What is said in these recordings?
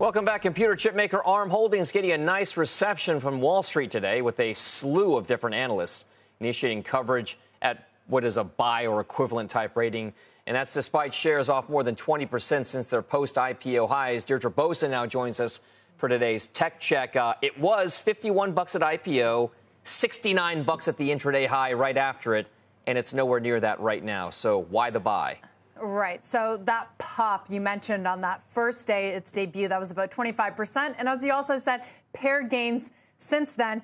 Welcome back. Computer chip maker ARM Holdings getting a nice reception from Wall Street today with a slew of different analysts initiating coverage at what is a buy or equivalent type rating. And that's despite shares off more than 20% since their post IPO highs. Deirdre Bosa now joins us for today's tech check. Uh, it was 51 bucks at IPO, 69 bucks at the intraday high right after it, and it's nowhere near that right now. So why the buy? Right. So that pop you mentioned on that first day, its debut, that was about 25%. And as you also said, paired gains since then.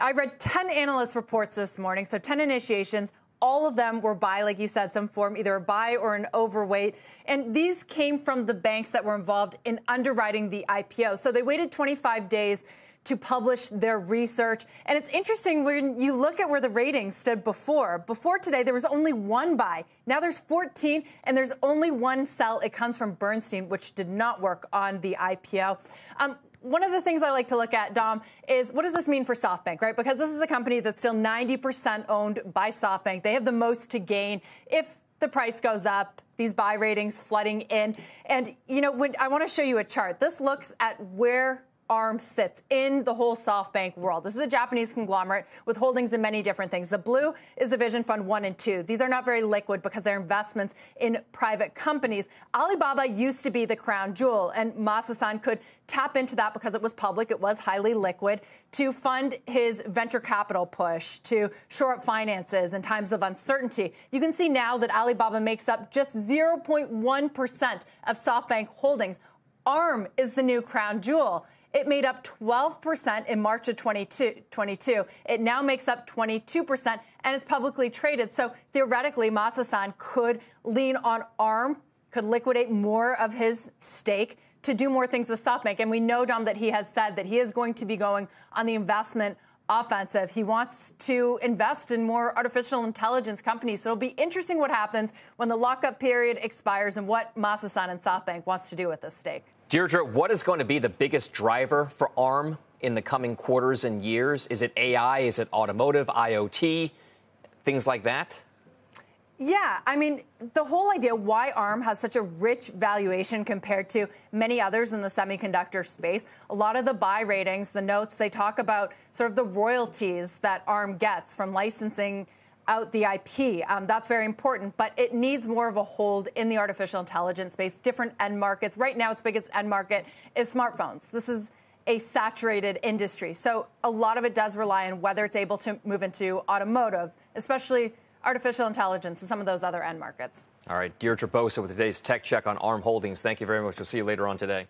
I read 10 analyst reports this morning, so 10 initiations. All of them were buy, like you said, some form, either a buy or an overweight. And these came from the banks that were involved in underwriting the IPO. So they waited 25 days to publish their research. And it's interesting when you look at where the ratings stood before. Before today, there was only one buy. Now there's 14, and there's only one sell. It comes from Bernstein, which did not work on the IPO. Um, one of the things I like to look at, Dom, is what does this mean for SoftBank, right? Because this is a company that's still 90% owned by SoftBank. They have the most to gain if the price goes up, these buy ratings flooding in. And, you know, when, I want to show you a chart. This looks at where ARM sits in the whole SoftBank world. This is a Japanese conglomerate with holdings in many different things. The blue is the Vision Fund 1 and 2. These are not very liquid because they're investments in private companies. Alibaba used to be the crown jewel, and Masa-san could tap into that because it was public, it was highly liquid, to fund his venture capital push, to shore up finances in times of uncertainty. You can see now that Alibaba makes up just 0.1% of SoftBank holdings. ARM is the new crown jewel. It made up 12% in March of 2022. It now makes up 22%, and it's publicly traded. So theoretically, Masa-san could lean on ARM, could liquidate more of his stake to do more things with SoftBank. And we know, Dom, that he has said that he is going to be going on the investment offensive. He wants to invest in more artificial intelligence companies. So it'll be interesting what happens when the lockup period expires and what Masa-san and SoftBank wants to do with this stake. Deirdre, what is going to be the biggest driver for ARM in the coming quarters and years? Is it AI? Is it automotive, IoT, things like that? Yeah, I mean, the whole idea why ARM has such a rich valuation compared to many others in the semiconductor space. A lot of the buy ratings, the notes, they talk about sort of the royalties that ARM gets from licensing out the IP. Um, that's very important, but it needs more of a hold in the artificial intelligence space, different end markets. Right now, its biggest end market is smartphones. This is a saturated industry. So a lot of it does rely on whether it's able to move into automotive, especially artificial intelligence and some of those other end markets. All right, Deirdre Bosa with today's tech check on ARM Holdings. Thank you very much. We'll see you later on today.